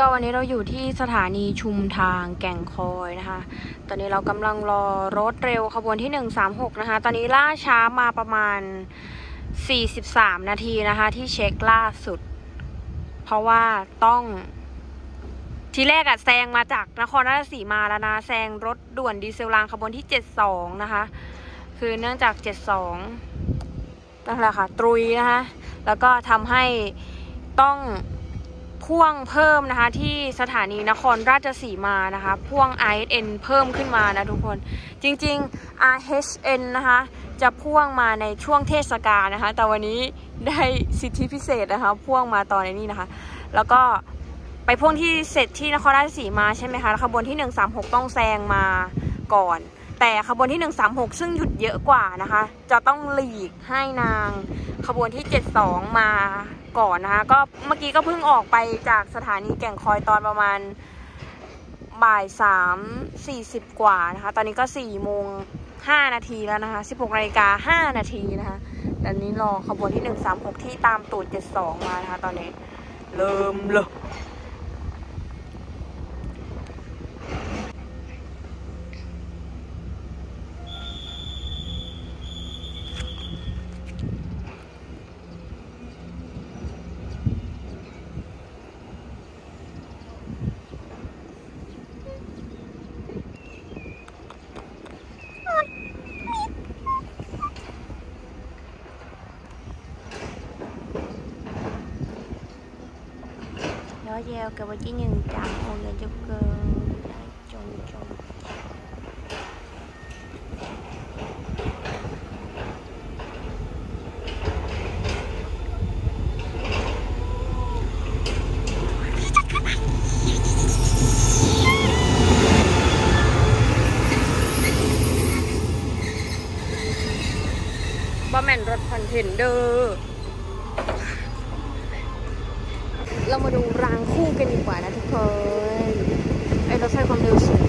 ก็วันนี้เราอยู่ที่สถานีชุมทางแก่งคอยนะคะ ตอนนี้เรากำลังรอรถเร็วขบวนที่ 136 นะคะ ตอนนี้ล่าช้ามาประมาณ 43 นาทีนะคะ ที่เช็คล่าสุด เพราะว่าต้อง ทีแรกอะแซงมาจากนครราชสีมาแล้วนะแซงรถด่วนดีเซลรางขบวนที่ 72 นะคะ คือเนื่องจาก 72นั่นแหละค่ะตรุยนะคะ แล้วก็ทำให้ต้อง พ่วงเพิ่มนะคะที่สถานีนครราชสีมานะคะ พ่วง ISN เพิ่มขึ้นมานะทุกคน จริงๆ RHN นะคะ จะพ่วงมาในช่วงเทศกาลนะคะ แต่วันนี้ได้สิทธิพิเศษนะคะ พ่วงมาตอนนี้นะคะ แล้วก็ไปพ่วงที่เสร็จที่นครราชสีมาใช่ไหมคะแล้วขบวนที่ 136 ต้องแซงมาก่อน แต่ขบวนที่ 136 ซึ่งหยุดเยอะกว่านะคะ จะต้องหลีกให้นางขบวนที่ 72 มาก่อนนะคะ ก็เมื่อกี้ก็เพิ่งออกไปจากสถานีแก่งคอยตอนประมาณบ่ายสามสี่สิบกว่านะคะ ตอนนี้ก็สี่โมงห้านาทีแล้วนะคะสิบหกนาฬิกาห้านาทีนะคะตอนนี้รอขบวนที่หนึ่งสามหกที่ตามตูดเจ็ดสองมานะคะ ตอนนี้ เริ่มเลย Đó gieo cái bánh chỉ nhìn chạm ôi lên cho cơ Đấy, trông trông บ่แม่นร เทนเดอร์เรามาดูรางคู่กันดีกว่านะทุกคนไอ้รถไฟความเร็วสูง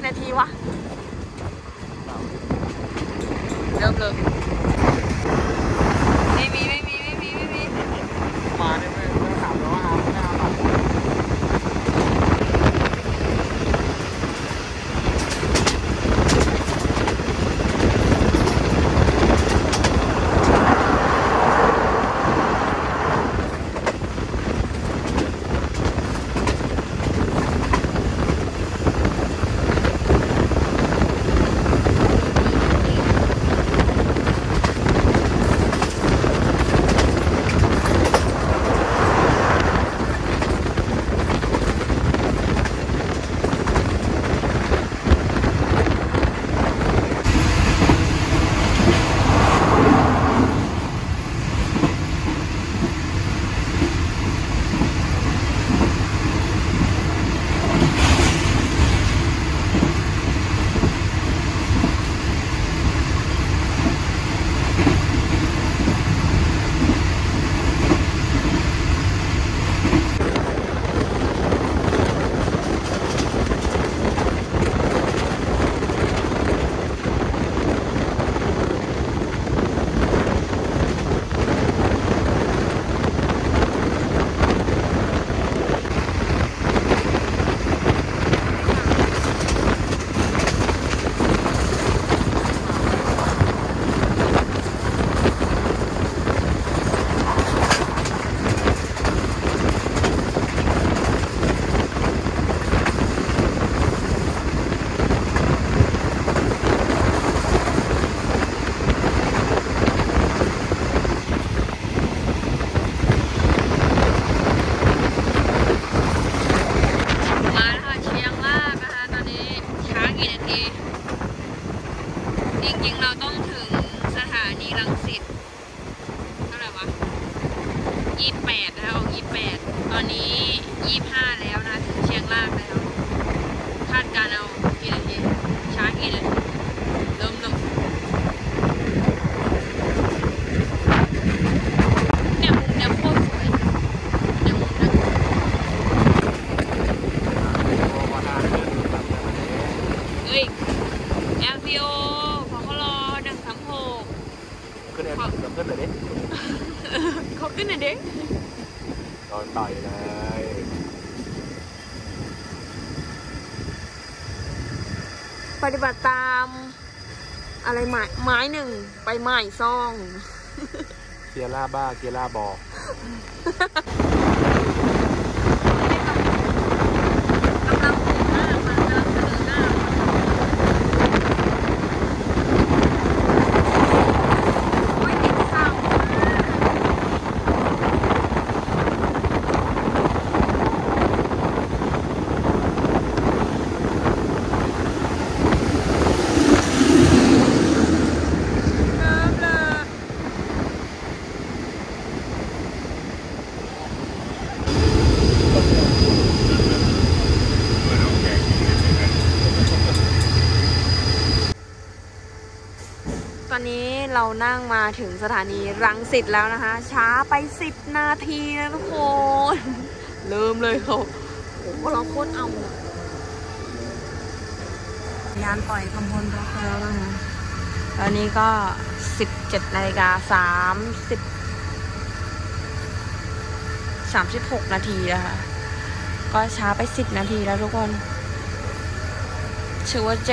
กี่นาทีวะ เริ่มเลย ขึ้นเองเดี๋ยวขึ้นเลยดิเขาขึ้นหน่อยดิโดนต่อยเลยปฏิบัติตาม อะไรไม้ไม้หนึ่งไปไม้ซอง เกียร์ล่าบ้าเกียร์ล่าบอ กำลังเดินหน้ามันกำลังจะเดินหน้าโอ้ยติดเสา เริ่มเลย ตอนานั่งมาถึงสถานีรังสิตแล้วนะคะ ช้าไป 10 นาทีนะทุกคนเริ่มเลยเขาโอ้โหเราโคตรเอายานปล่อยคำพลรักแล้วนะคะ ตอนนี้ก็ 17นาฬิกา30 36 นาทีแล้วค่ะก็ช้าไป 10 นาทีแล้วทุกคนชื่อว่าเจ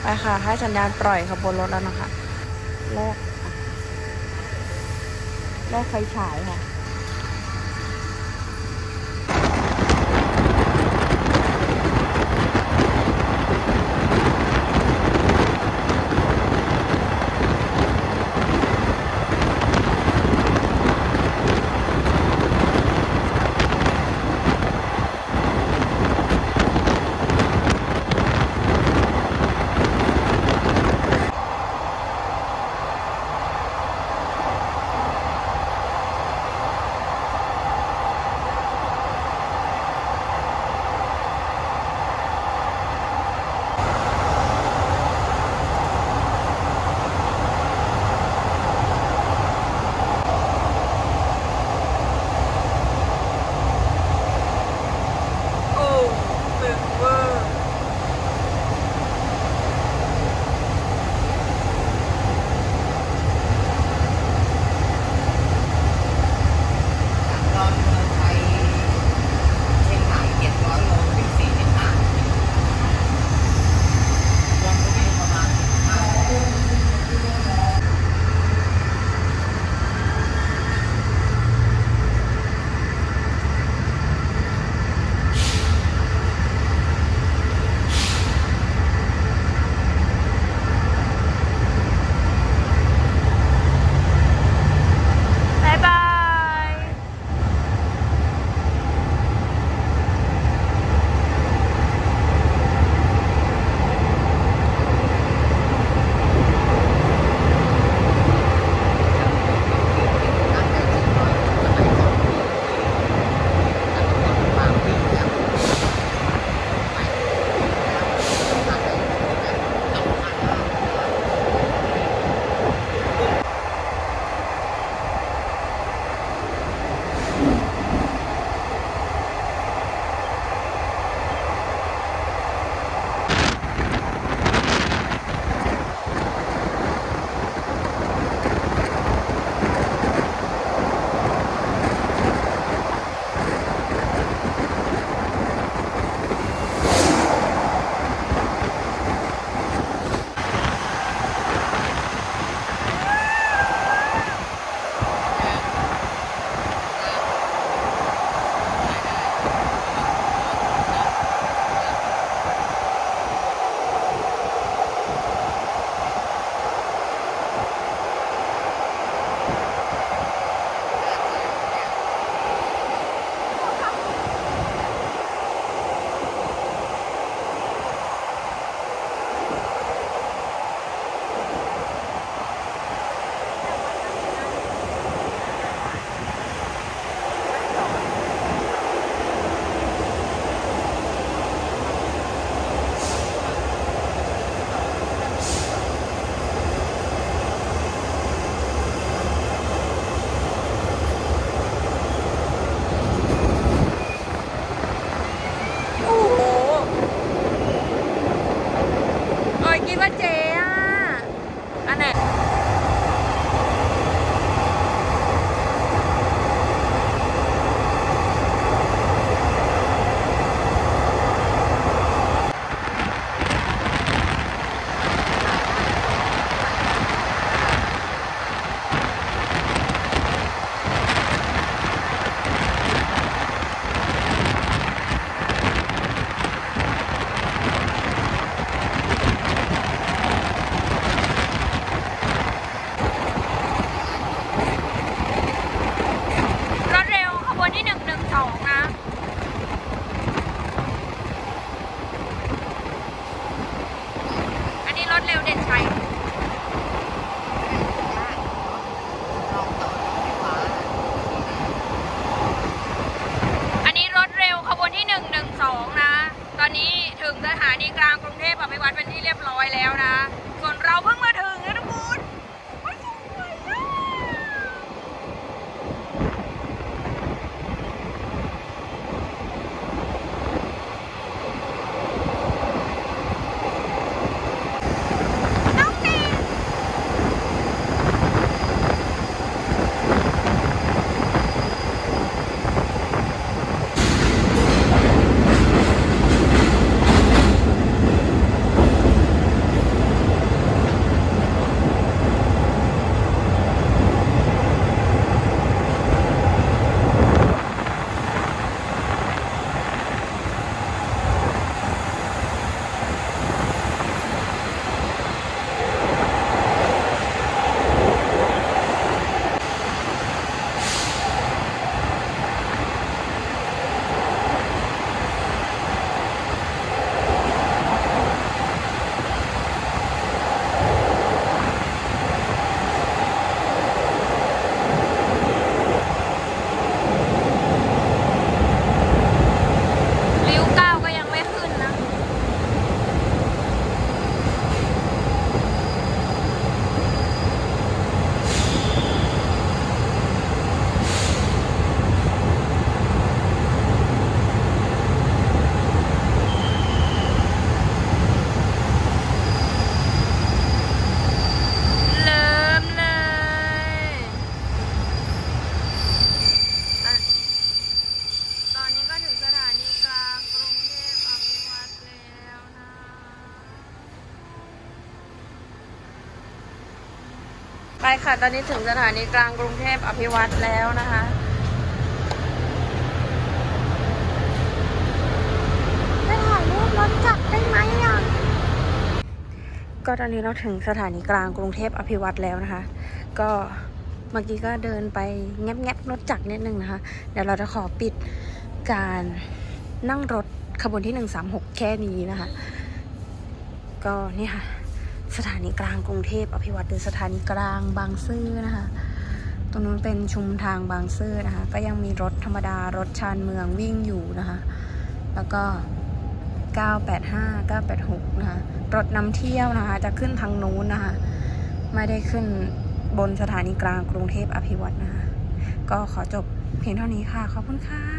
ไปค่ะ ให้สัญญาณปล่อยขบวนรถแล้วนะคะ แลกแลกไฟฉายค่ะ ค่ะ ตอนนี้ถึงสถานีกลางกรุงเทพอภิวัตรแล้วนะคะไปถ่ายรูปรถจักรได้ไหมอะ ก็ตอนนี้เราถึงสถานีกลางกรุงเทพอภิวัตรแล้วนะคะ ก็เมื่อกี้ก็เดินไปแงบแงบรถจักรนิดนึงนะคะ เดี๋ยวเราจะขอปิดการนั่งรถขบวนที่ 136 แค่นี้นะคะ ก็นี่ค่ะ สถานีกลางกรุงเทพอภิวัตรหรือสถานีกลางบางซื่อนะคะ ตรงนู้นเป็นชุมทางบางซื่อนะคะ ก็ยังมีรถธรรมดารถชานเมืองวิ่งอยู่นะคะ แล้วก็ 985 986 นะคะ รถนำเที่ยวนะคะ จะขึ้นทางนู้นนะคะ ไม่ได้ขึ้นบนสถานีกลางกรุงเทพอภิวัตรนะคะ ก็ขอจบเพียงเท่านี้ค่ะ ขอบคุณค่ะ